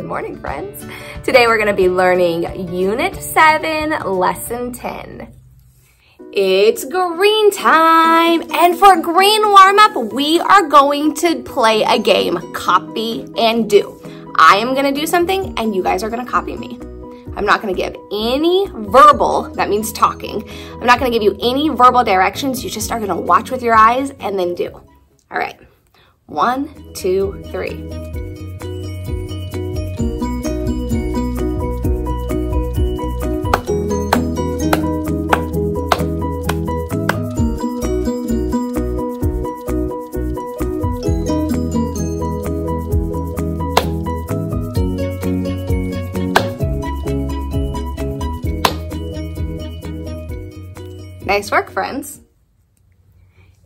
Good morning, friends. Today we're gonna be learning Unit 7, Lesson 10. It's green time, and for green warm-up, we are going to play a game, copy and do. I am gonna do something, and you guys are gonna copy me. I'm not gonna give any verbal, that means talking. I'm not gonna give you any verbal directions. You just are gonna watch with your eyes and then do. All right, one, two, three. Nice work, friends.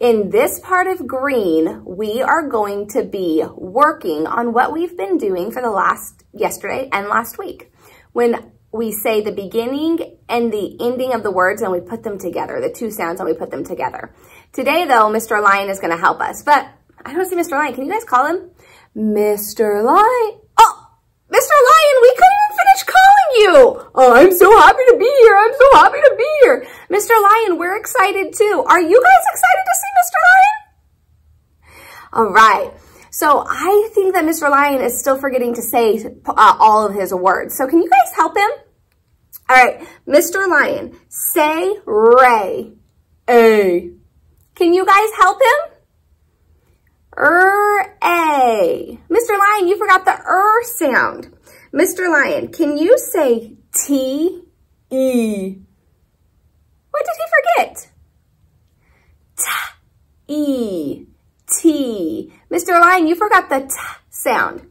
In this part of green, we are going to be working on what we've been doing for the last, yesterday and last week. When we say the beginning and the ending of the words and we put them together, the two sounds and we put them together. Today though, Mr. Lion is gonna help us, but I don't see Mr. Lion. Can you guys call him? Mr. Lion. Oh, Mr. Lion, we couldn't even finish calling you. Oh, I'm so happy to be here. I'm so happy to be here. Mr. Lion, we're excited too. Are you guys excited to see Mr. Lion? All right. So I think that Mr. Lion is still forgetting to say uh, all of his words. So can you guys help him? All right, Mr. Lion, say Ray. A. Can you guys help him? Er, A. Mr. Lion, you forgot the er sound. Mr. Lion, can you say T, E? What did he forget? T, E, T. Mr. Lion, you forgot the T sound.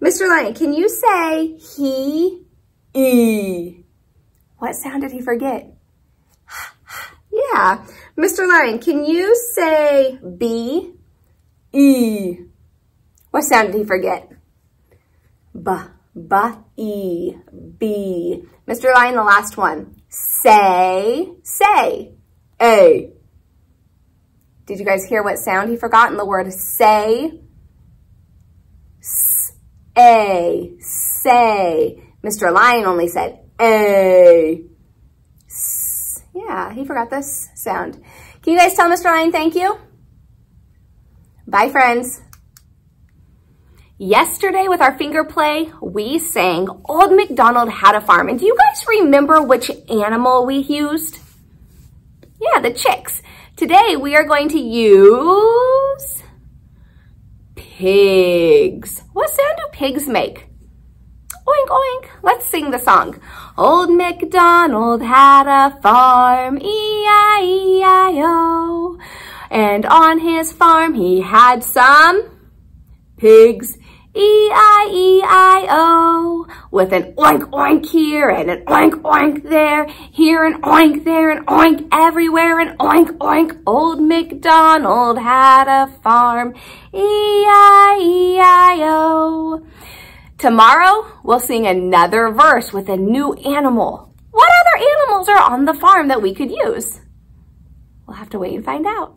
Mr. Lion, can you say he, E? What sound did he forget? yeah. Mr. Lion, can you say B, E? What sound did he forget? B, B, E, B. Mr. Lion, the last one say, say, a. Did you guys hear what sound he forgot in the word say? S, a, say. Mr. Lion only said a. S. Yeah, he forgot this sound. Can you guys tell Mr. Lion thank you? Bye, friends. Yesterday with our finger play, we sang Old MacDonald Had a Farm. And do you guys remember which animal we used? Yeah, the chicks. Today we are going to use pigs. What sound do pigs make? Oink, oink. Let's sing the song. Old MacDonald had a farm, E-I-E-I-O. And on his farm he had some pigs. E-I-E-I-O, with an oink oink here and an oink oink there, here an oink there, an oink everywhere, an oink oink. Old MacDonald had a farm, E-I-E-I-O. Tomorrow, we'll sing another verse with a new animal. What other animals are on the farm that we could use? We'll have to wait and find out.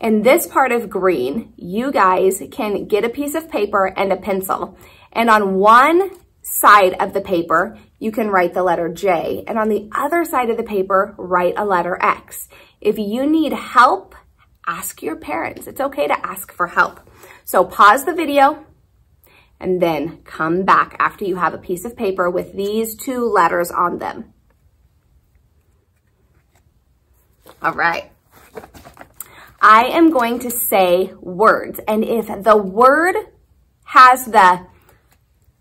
In this part of green, you guys can get a piece of paper and a pencil. And on one side of the paper, you can write the letter J. And on the other side of the paper, write a letter X. If you need help, ask your parents. It's okay to ask for help. So pause the video and then come back after you have a piece of paper with these two letters on them. All right. I am going to say words. And if the word has the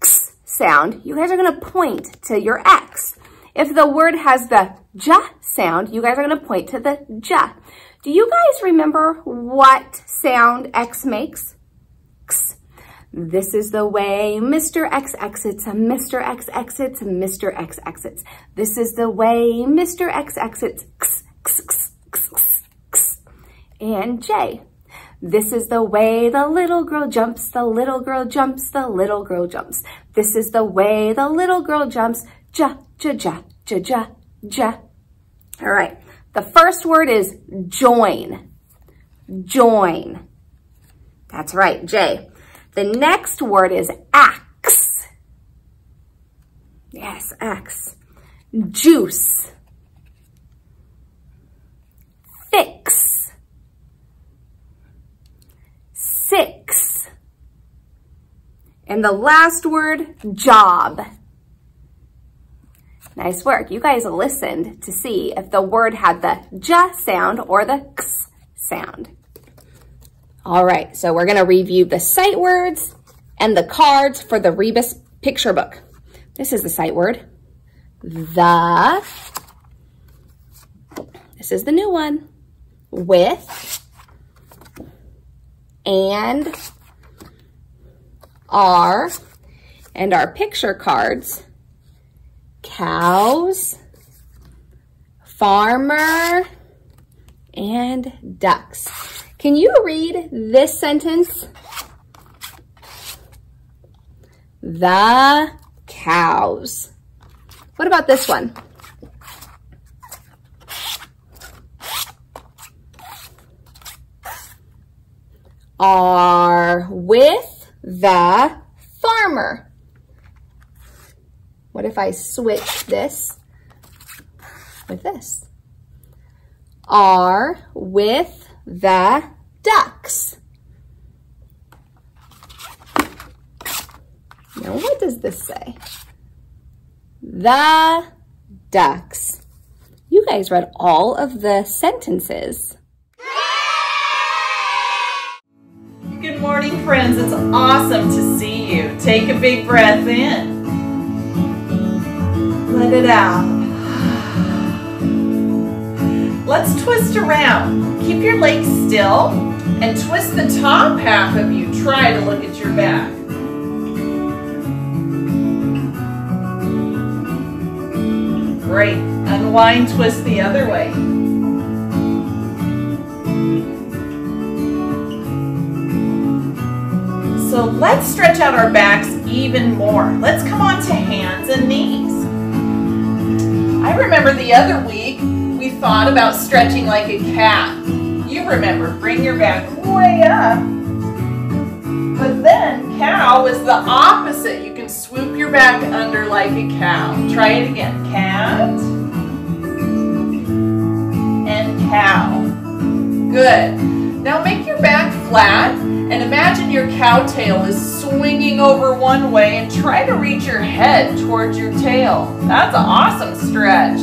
x sound, you guys are going to point to your X. If the word has the j sound, you guys are going to point to the j. Do you guys remember what sound X makes? X. This is the way Mr. X exits, Mr. X exits, Mr. X exits. This is the way Mr. X exits. X, and J. This is the way the little girl jumps, the little girl jumps, the little girl jumps. This is the way the little girl jumps, ja, ja, ja, ja, ja, ja. All right, the first word is join, join. That's right, J. The next word is axe, Yes, X. Juice. Fix. Six. And the last word, job. Nice work. You guys listened to see if the word had the j sound or the x sound. All right, so we're gonna review the sight words and the cards for the Rebus picture book. This is the sight word. The, this is the new one, with, and, are, and our picture cards cows, farmer, and ducks. Can you read this sentence? The cows. What about this one? Are with the farmer. What if I switch this with this? Are with the ducks. Now, what does this say? The ducks. You guys read all of the sentences. Morning, friends. It's awesome to see you. Take a big breath in. Let it out. Let's twist around. Keep your legs still and twist the top half of you. Try to look at your back. Great. Unwind, twist the other way. So let's stretch out our backs even more. Let's come on to hands and knees. I remember the other week we thought about stretching like a cat. You remember, bring your back way up. But then cow is the opposite. You can swoop your back under like a cow. Try it again. Cat and cow. Good. Now make your back flat and imagine your cow tail is swinging over one way and try to reach your head towards your tail. That's an awesome stretch.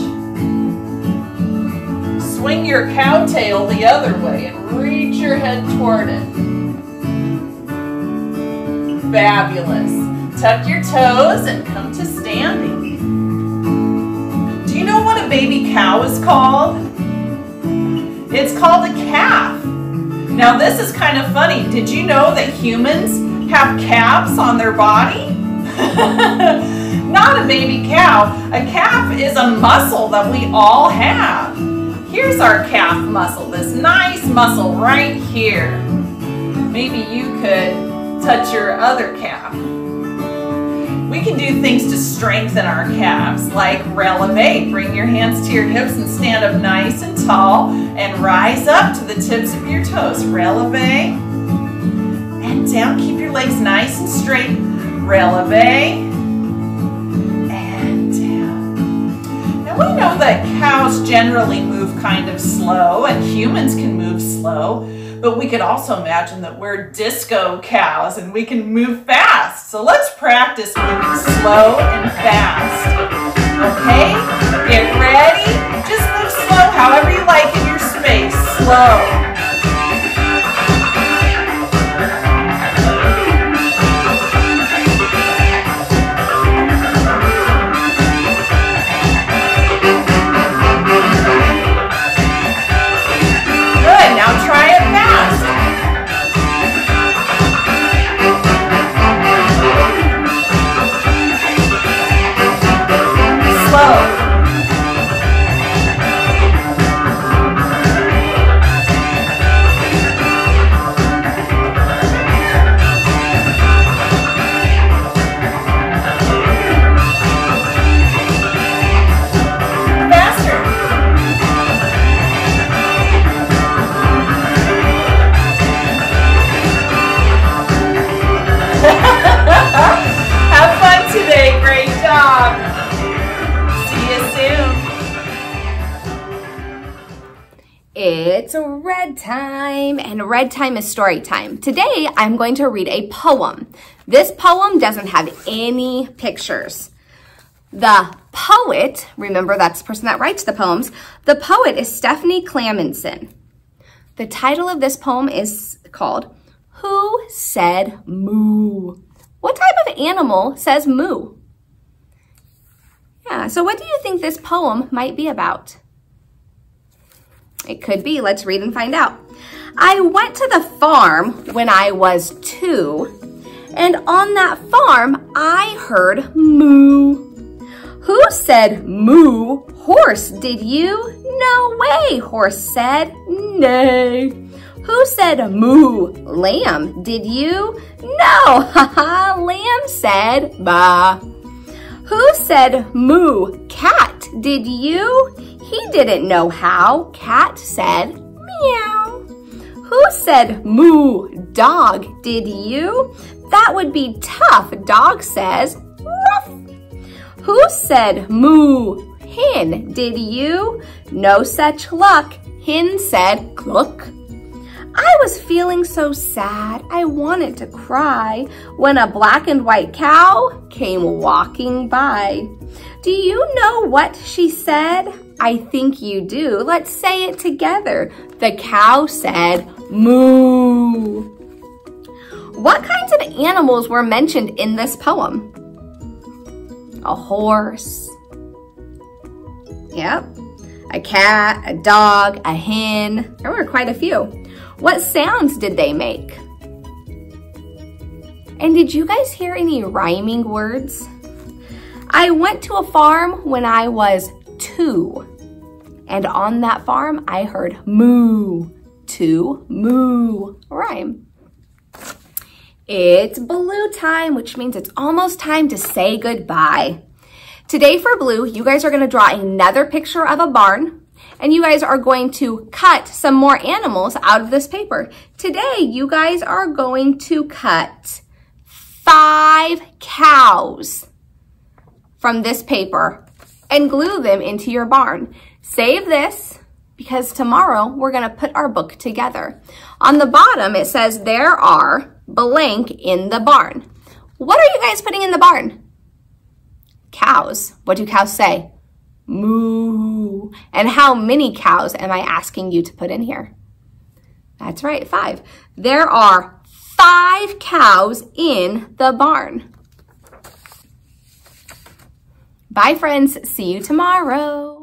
Swing your cow tail the other way and reach your head toward it. Fabulous. Tuck your toes and come to standing. Do you know what a baby cow is called? It's called a calf. Now this is kind of funny. Did you know that humans have calves on their body? Not a baby cow. A calf is a muscle that we all have. Here's our calf muscle, this nice muscle right here. Maybe you could touch your other calf. We can do things to strengthen our calves, like releve. Bring your hands to your hips and stand up nice and tall and rise up to the tips of your toes. Releve and down. Keep your legs nice and straight. Releve and down. Now we know that cows generally move kind of slow and humans can move slow. But we could also imagine that we're disco cows and we can move fast. So let's practice moving slow and fast. Okay? Get ready. Just move slow however you like in your space. Slow. Red time is story time. Today I'm going to read a poem. This poem doesn't have any pictures. The poet, remember that's the person that writes the poems, the poet is Stephanie Calmenson. The title of this poem is called Who Said Moo? What type of animal says moo? Yeah, so what do you think this poem might be about? It could be. Let's read and find out. I went to the farm when I was two, and on that farm I heard moo. Who said moo? Horse, did you? No way, horse said. Nay. Who said moo? Lamb, did you? No, haha, lamb said ba. Who said moo? Cat, did you? He didn't know how. Cat said meow. Who said moo? Dog, did you? That would be tough. Dog says. Who said moo? Hen, did you? No such luck. Hen said cluck. I was feeling so sad, I wanted to cry when a black and white cow came walking by. Do you know what she said? I think you do. Let's say it together. The cow said, moo. What kinds of animals were mentioned in this poem? A horse. Yep. A cat, a dog, a hen. There were quite a few. What sounds did they make? And did you guys hear any rhyming words? I went to a farm when I was two. And on that farm, I heard moo, to moo, rhyme. It's blue time, which means it's almost time to say goodbye. Today for blue, you guys are gonna draw another picture of a barn and you guys are going to cut some more animals out of this paper. Today, you guys are going to cut five cows from this paper and glue them into your barn. Save this because tomorrow we're gonna put our book together. On the bottom, it says there are blank in the barn. What are you guys putting in the barn? Cows. What do cows say? Moo. And how many cows am I asking you to put in here? That's right, five. There are five cows in the barn. Bye, friends. See you tomorrow.